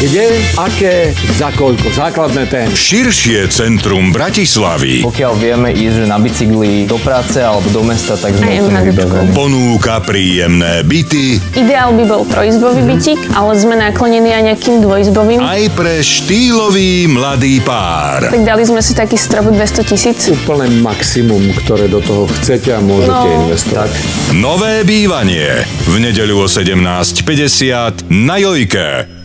Kde, aké, za koľko? Základné témy. Širšie centrum Bratislavy. Pokiaľ vieme ísť na bicykli do práce alebo do mesta, tak sme úplne vybavení. Ponúka príjemné byty. Ideál by bol trojizbový mhm. bytík, ale sme naklonení aj nejakým dvojizbovým. Aj pre štýlový mladý pár. Tak dali sme si taký strop 200 tisíc. Úplne maximum, ktoré do toho chcete a môžete no, investovať. Tak. Nové bývanie v nedeľu o 17.50 na Jojke.